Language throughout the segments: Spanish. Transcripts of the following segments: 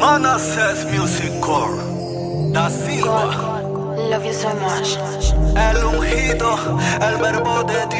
Manassas Music Core. Da Silva. Love you so much. El ungido, el verbo de Dios.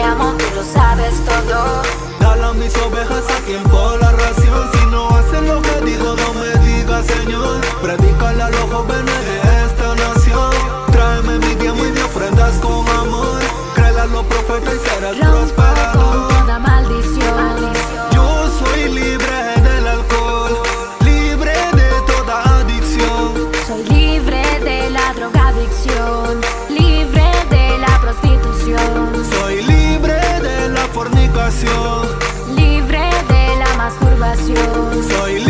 Te amo, lo sabes todo. Dale mis ovejas a tiempo la ración. Si no hacen lo que digo, no me digas, Señor. Predícale a los jóvenes masturbación. Soy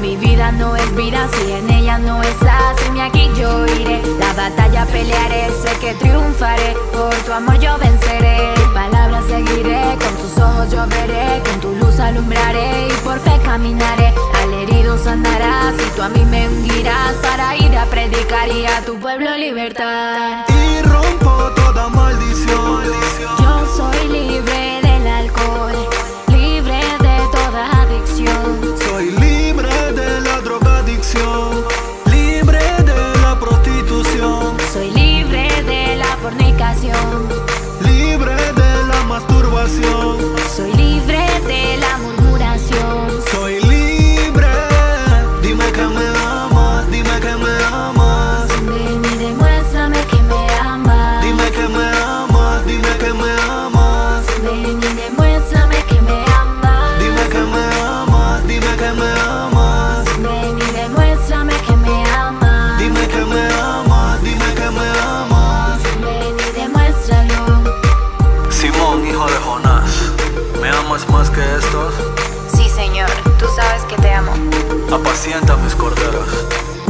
Mi vida no es vida si en ella no estás. Y aquí yo iré. La batalla pelearé, sé que triunfaré. Por tu amor yo venceré. Tu palabra seguiré, con tus ojos yo veré. Con tu luz alumbraré y por fe caminaré. Al herido sanarás y tú a mí me ungirás para ir a predicar y a tu pueblo libertad. Y rompo toda maldición. ¿Me amas más que estos? Sí, Señor, tú sabes que te amo. Apacienta mis corderos.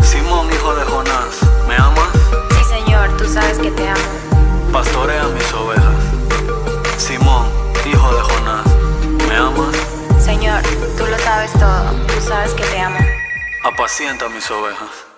Simón, hijo de Jonás, ¿me amas? Sí, Señor, tú sabes que te amo. Pastorea mis ovejas. Simón, hijo de Jonás, ¿me amas? Señor, tú lo sabes todo. Tú sabes que te amo. Apacienta mis ovejas.